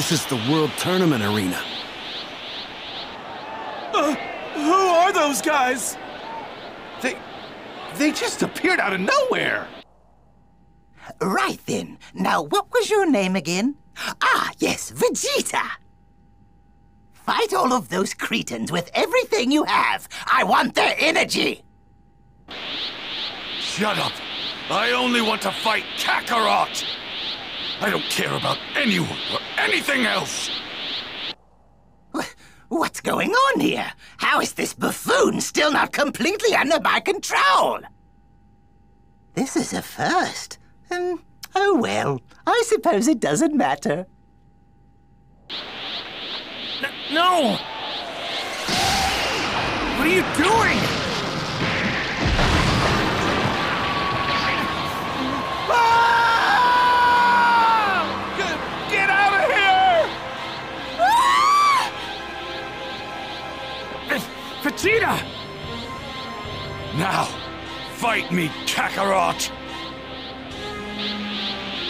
This is the World Tournament Arena. Uh, who are those guys? They... they just appeared out of nowhere! Right then. Now, what was your name again? Ah, yes, Vegeta! Fight all of those cretins with everything you have. I want their energy! Shut up! I only want to fight Kakarot! I don't care about anyone or anything else! What's going on here? How is this buffoon still not completely under my control? This is a first. Um, oh well, I suppose it doesn't matter. N no! What are you doing? Vegeta! Now, fight me, Kakarot!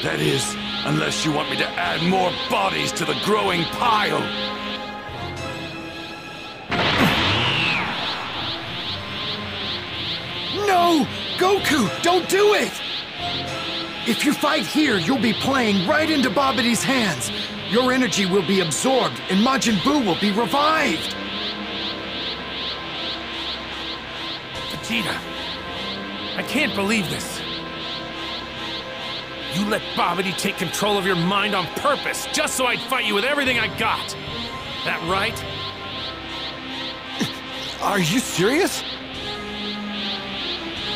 That is, unless you want me to add more bodies to the growing pile. No! Goku, don't do it! If you fight here, you'll be playing right into Babidi's hands. Your energy will be absorbed, and Majin Buu will be revived. Vegeta, I can't believe this. You let Babidi take control of your mind on purpose, just so I'd fight you with everything I got. That right? Are you serious?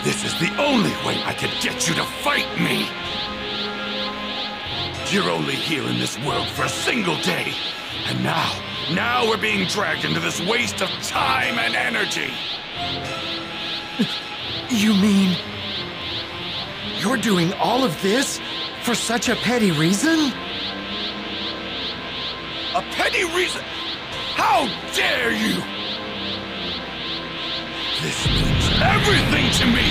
This is the only way I could get you to fight me! You're only here in this world for a single day. And now, now we're being dragged into this waste of time and energy! You mean... You're doing all of this for such a petty reason? A petty reason? How dare you! This means everything to me!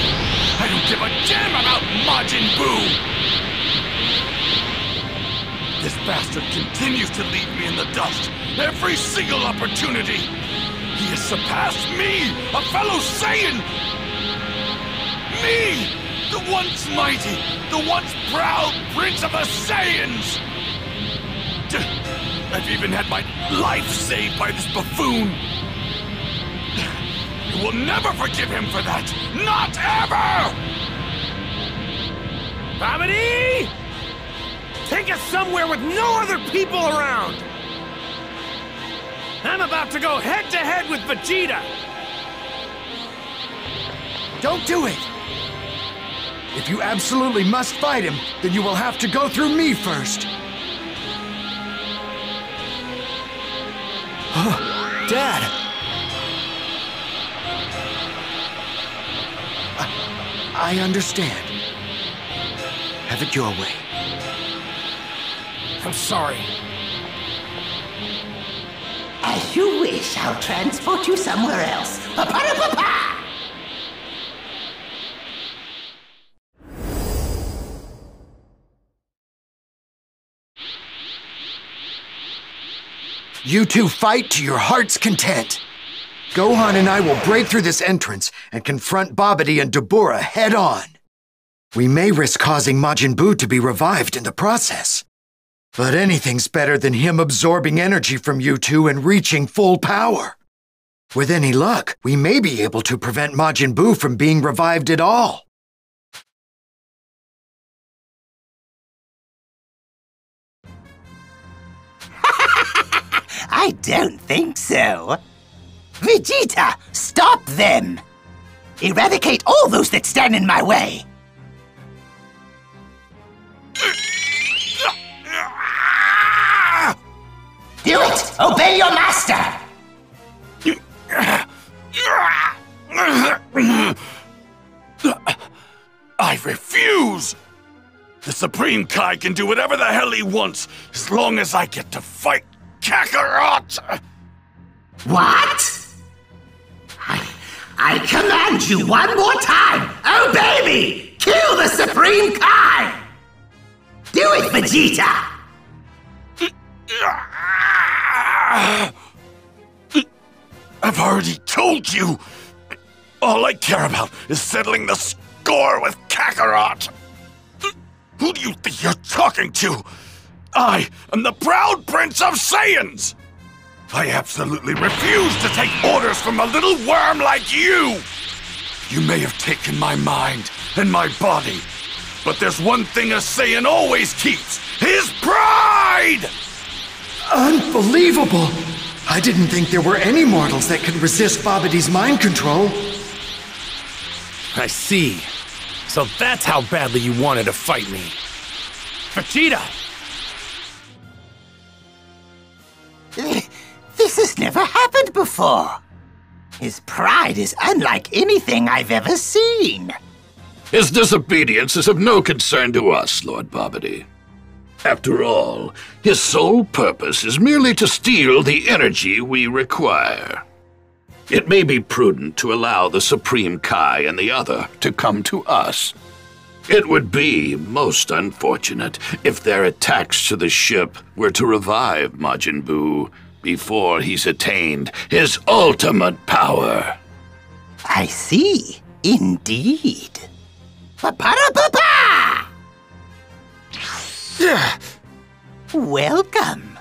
I don't give a damn about Majin Buu! This bastard continues to leave me in the dust every single opportunity! He has surpassed me, a fellow Saiyan! Me! The once mighty, the once proud Prince of the Saiyans! I've even had my life saved by this buffoon! You will never forgive him for that! Not ever! Babidi! Take us somewhere with no other people around! I'm about to go head to head with Vegeta! Don't do it! If you absolutely must fight him, then you will have to go through me first. Dad! I, understand. Have it your way. I'm sorry. As you wish, I'll transport you somewhere else. Pa-pa-da-pa-pa! You two fight to your heart's content. Gohan and I will break through this entrance and confront Babidi and Dabura head on. We may risk causing Majin Buu to be revived in the process. But anything's better than him absorbing energy from you two and reaching full power. With any luck, we may be able to prevent Majin Buu from being revived at all. I don't think so. Vegeta, stop them! Eradicate all those that stand in my way! Do it! Obey your master! I refuse! The Supreme Kai can do whatever the hell he wants as long as I get to fight Kakarot! What? I, I command you one more time! Oh, Obey me! Kill the Supreme Kai! Do it, Vegeta! I've already told you! All I care about is settling the score with Kakarot! Who do you think you're talking to? I am the proud prince of Saiyans! I absolutely refuse to take orders from a little worm like you! You may have taken my mind and my body, but there's one thing a Saiyan always keeps his pride! Unbelievable! I didn't think there were any mortals that could resist Babidi's mind control. I see. So that's how badly you wanted to fight me. Vegeta! This has never happened before. His pride is unlike anything I've ever seen. His disobedience is of no concern to us, Lord Babidi. After all, his sole purpose is merely to steal the energy we require. It may be prudent to allow the Supreme Kai and the other to come to us. It would be most unfortunate if their attacks to the ship were to revive Majin Buu before he's attained his ultimate power. I see. Indeed. Pa-pa-da-pa-pa! Welcome.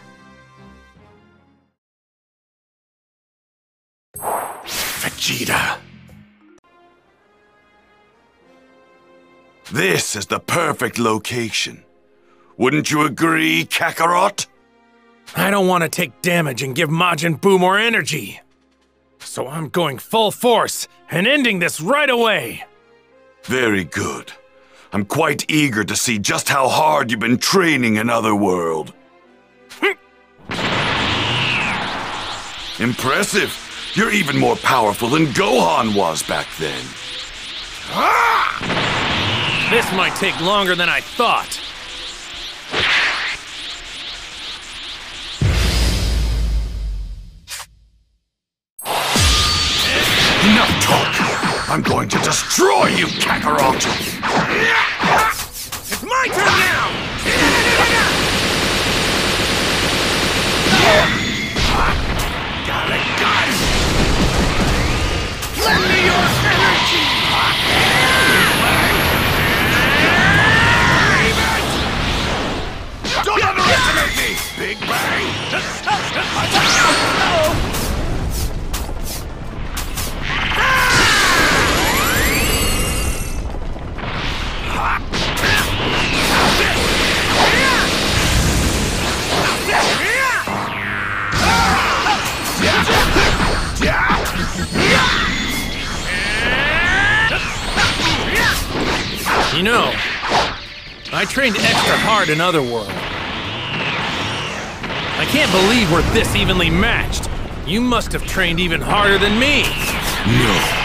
Vegeta. This is the perfect location. Wouldn't you agree, Kakarot? I don't want to take damage and give Majin Buu more energy. So I'm going full force and ending this right away. Very good. I'm quite eager to see just how hard you've been training in Otherworld. Impressive. You're even more powerful than Gohan was back then. Ah! This might take longer than I thought. Enough talk! I'm going to destroy you, Kakarot! You know, I trained extra hard in Otherworld. I can't believe we're this evenly matched. You must have trained even harder than me. No.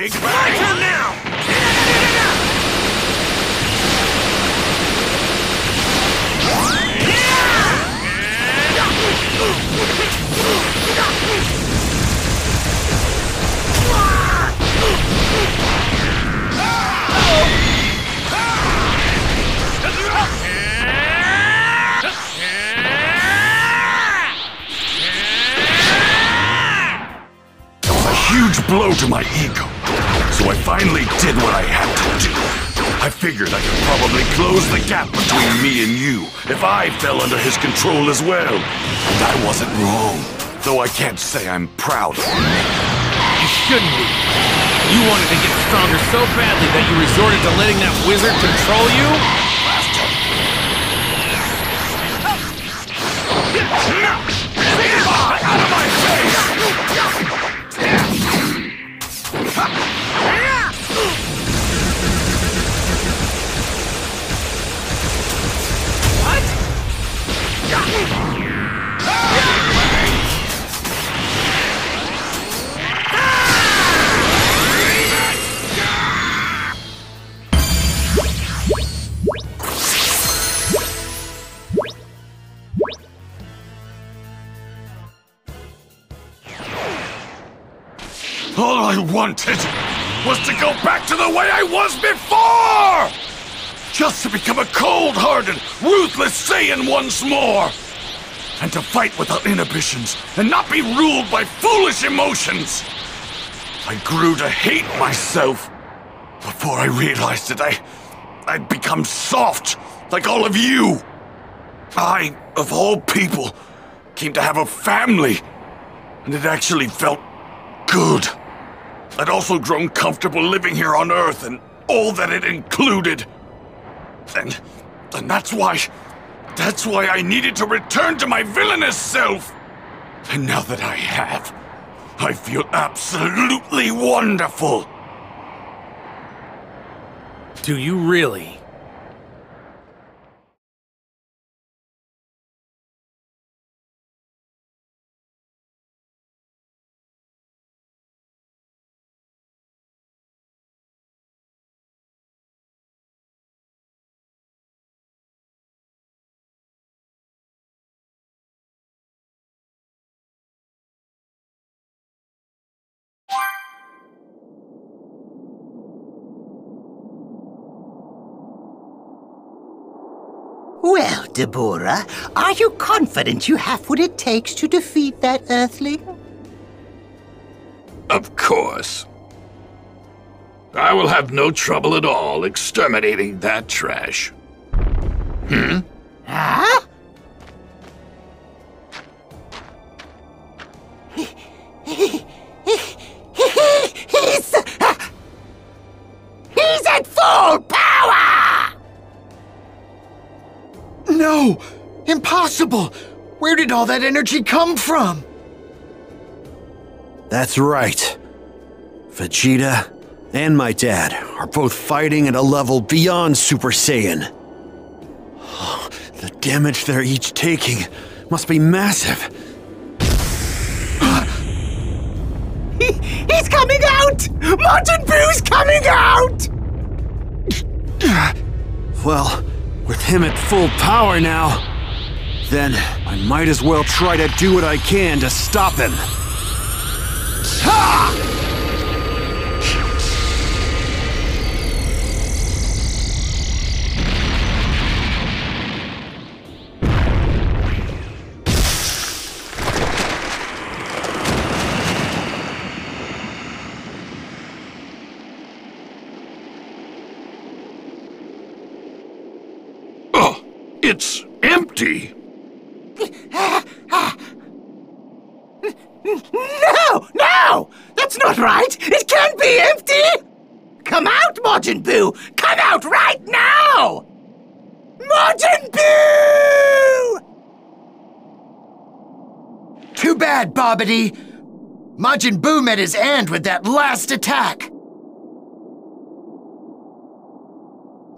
big bang! My turn now! huge blow to my ego finally did what I had to do. I figured I could probably close the gap between me and you if I fell under his control as well. And I wasn't wrong. Though I can't say I'm proud of it. You shouldn't be. You wanted to get stronger so badly that you resorted to letting that wizard control you? Wanted was to go back to the way I was before! Just to become a cold-hearted, ruthless Saiyan once more! And to fight without inhibitions and not be ruled by foolish emotions! I grew to hate myself before I realized that I... I'd become soft, like all of you! I, of all people, came to have a family, and it actually felt good. I'd also grown comfortable living here on Earth and all that it included. And, and that's why, that's why I needed to return to my villainous self. And now that I have, I feel absolutely wonderful. Do you really? Dabura, are you confident you have what it takes to defeat that Earthling? Of course. I will have no trouble at all exterminating that trash. Hmm? Huh? Did all that energy come from? That's right. Vegeta and my dad are both fighting at a level beyond Super Saiyan. The damage they're each taking must be massive. He's coming out! Majin Buu's coming out! Well, with him at full power now, then I might as well try to do what I can to stop him. Oh, it's empty. No! No! That's not right! It can't be empty! Come out, Majin Buu! Come out right now! Majin Buu! Too bad, Babidi. Majin Buu met his end with that last attack.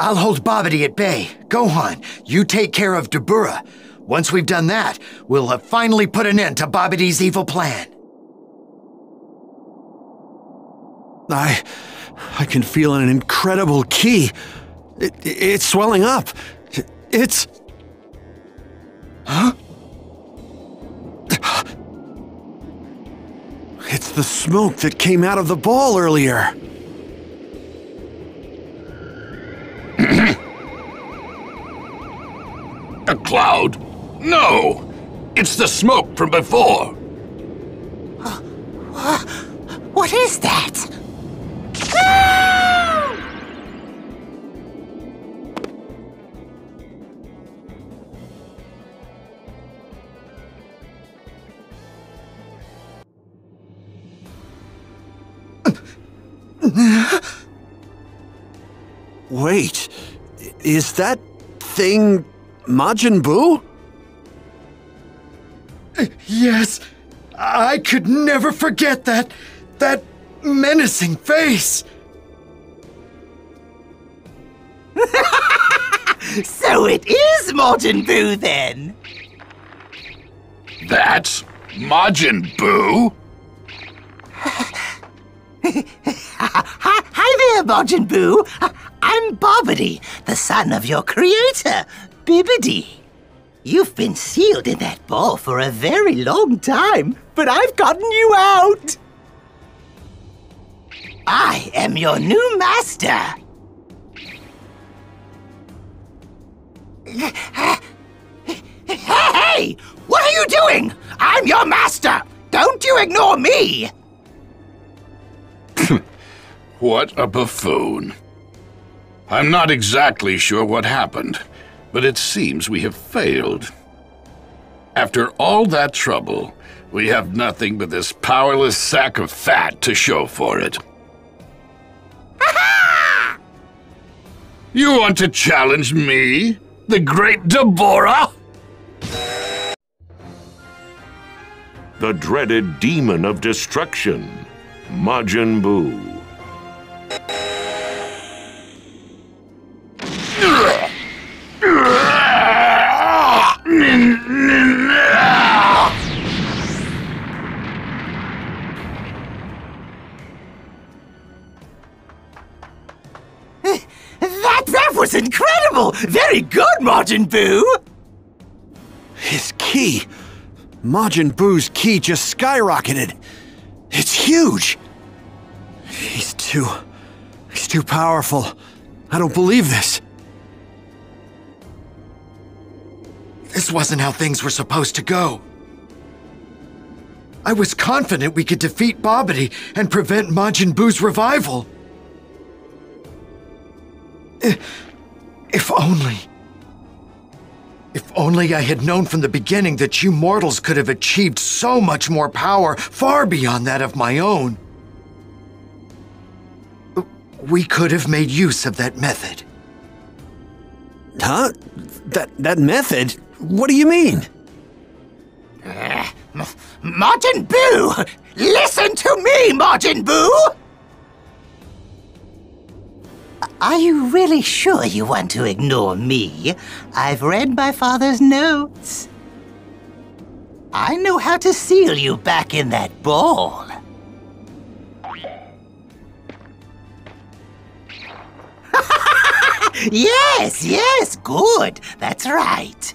I'll hold Babidi at bay. Gohan, you take care of Dabura. Once we've done that, we'll have finally put an end to Babidi's evil plan. I. I can feel an incredible ki. It, it's swelling up. It's. Huh? It's the smoke that came out of the ball earlier. A cloud? No! It's the smoke from before. What? What is that? Wait, is that thing Majin Buu? Yes, I could never forget that. that menacing face. So it is Majin Buu then. That's Majin Buu? Hi, hi there, Majin Buu. I'm Babidi, the son of your creator, Bibbidi. You've been sealed in that ball for a very long time, but I've gotten you out. I am your new master. Hey! What are you doing? I'm your master! Don't you ignore me! What a buffoon. I'm not exactly sure what happened, but it seems we have failed. After all that trouble, we have nothing but this powerless sack of fat to show for it. You want to challenge me, the great Dabura? The dreaded demon of destruction, Majin Buu. Was incredible! Very good, Majin Buu! His ki! Majin Buu's ki just skyrocketed. It's huge! He's too. He's too powerful. I don't believe this. This wasn't how things were supposed to go. I was confident we could defeat Babidi and prevent Majin Buu's revival. Eh, If only. If only I had known from the beginning that you mortals could have achieved so much more power, far beyond that of my own. We could have made use of that method. Huh? That that method? What do you mean? Uh, Majin Buu! Listen to me, Majin Buu! Are you really sure you want to ignore me? I've read my father's notes. I know how to seal you back in that ball. yes, yes, good. That's right.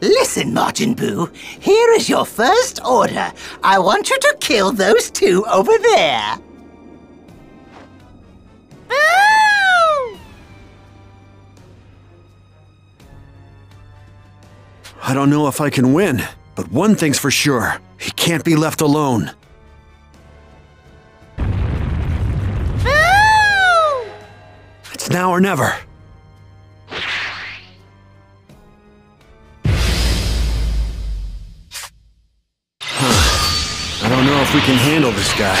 Listen, Majin Buu, here is your first order. I want you to kill those two over there. Boo! I don't know if I can win, but one thing's for sure. He can't be left alone. Boo! It's now or never. I don't know if we can handle this guy.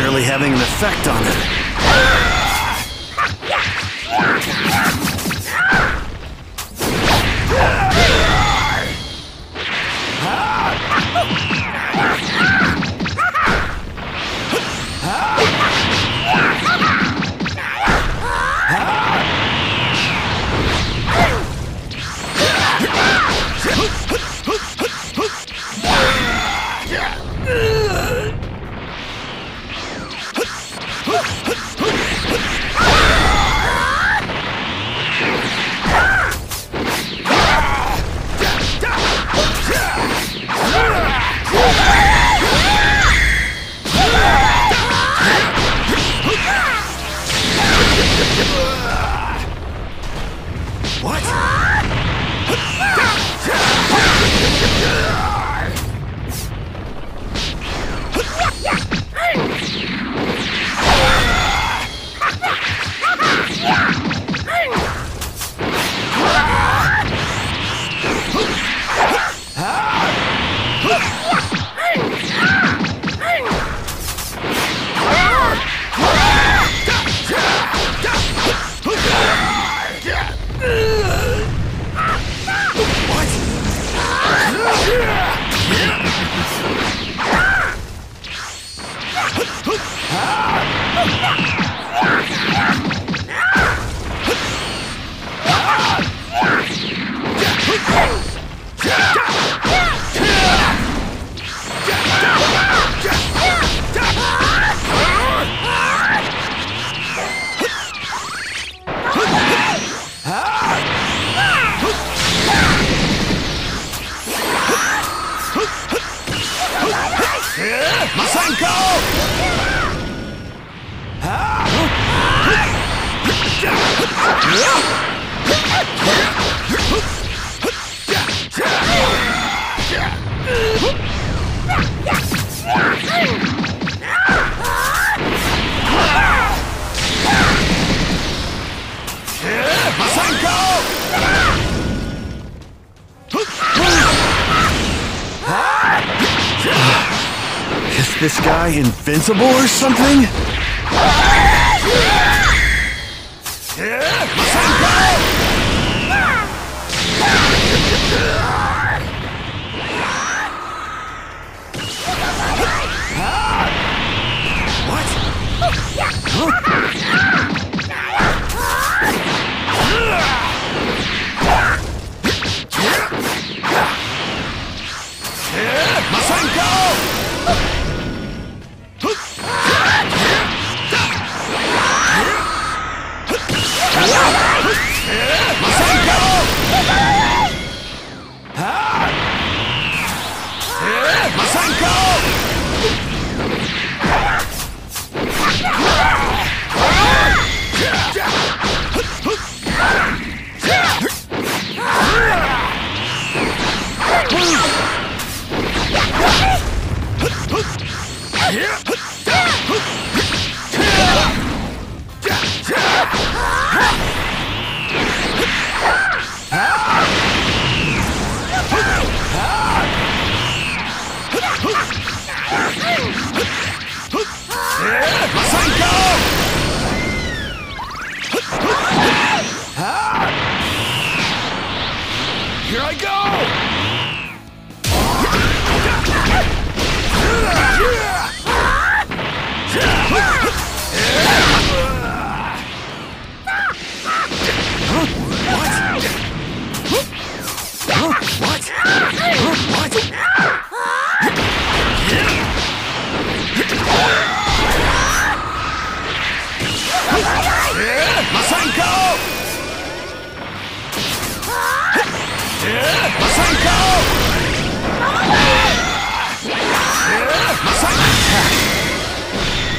barely having an effect on it.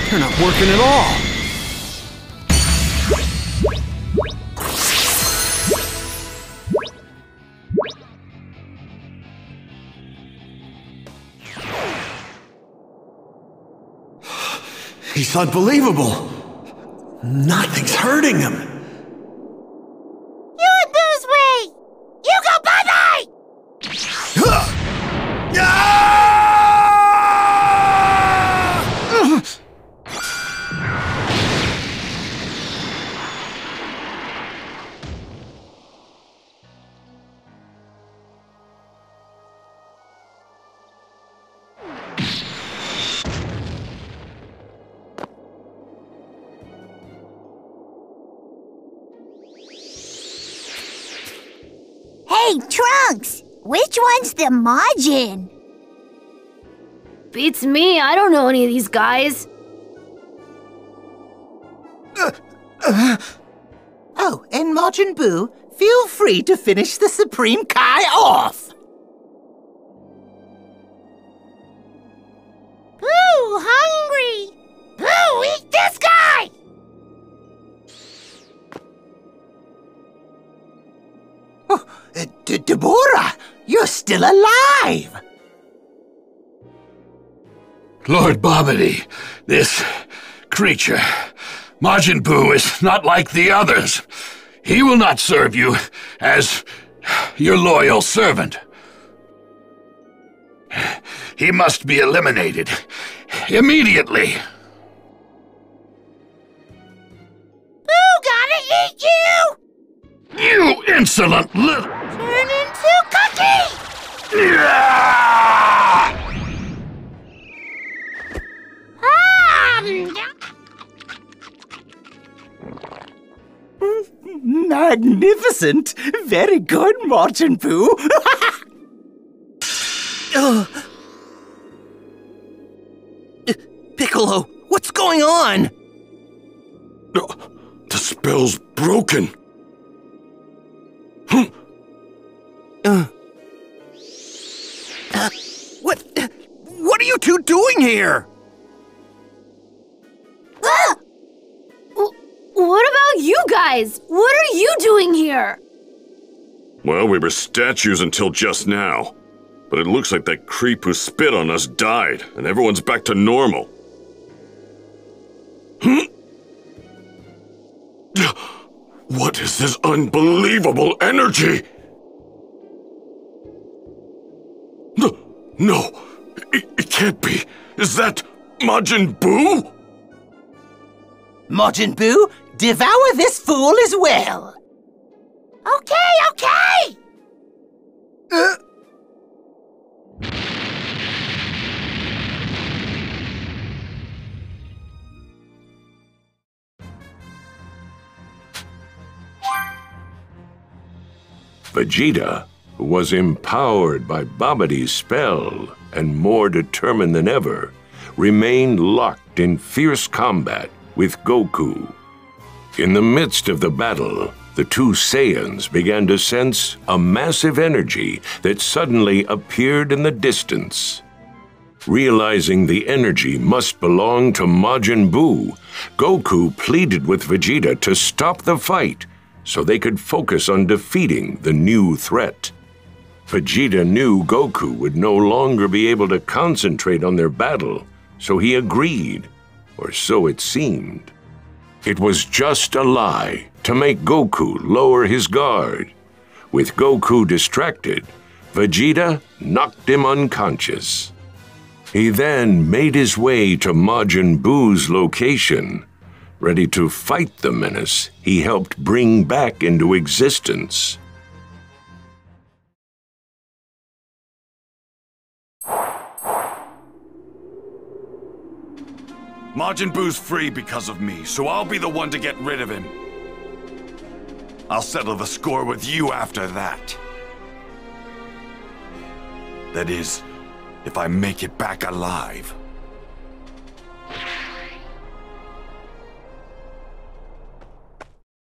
They're not working at all. He's unbelievable. Nothing's hurting him. Which the Majin? Beats me, I don't know any of these guys. Oh, and Majin Buu, feel free to finish the Supreme Kai off! Still alive! Lord Babidi, this creature, Majin Buu, is not like the others. He will not serve you as your loyal servant. He must be eliminated immediately. Boo, gotta eat you! You insolent little. Turn into cookie! Magnificent! Very good, Majin Buu! Uh, Piccolo, were statues until just now. But it looks like that creep who spit on us died, and everyone's back to normal. Hmm? What is this unbelievable energy? No, no, it, it can't be. Is that Majin Buu? Majin Buu, devour this fool as well! okay, okay! Vegeta, was empowered by Babidi's spell and more determined than ever, remained locked in fierce combat with Goku. In the midst of the battle, the two Saiyans began to sense a massive energy that suddenly appeared in the distance. Realizing the energy must belong to Majin Buu, Goku pleaded with Vegeta to stop the fight so they could focus on defeating the new threat. Vegeta knew Goku would no longer be able to concentrate on their battle, so he agreed, or so it seemed. It was just a lie to make Goku lower his guard. With Goku distracted, Vegeta knocked him unconscious. He then made his way to Majin Buu's location, ready to fight the menace he helped bring back into existence. Majin Buu's free because of me, so I'll be the one to get rid of him. I'll settle the score with you after that. That is, if I make it back alive.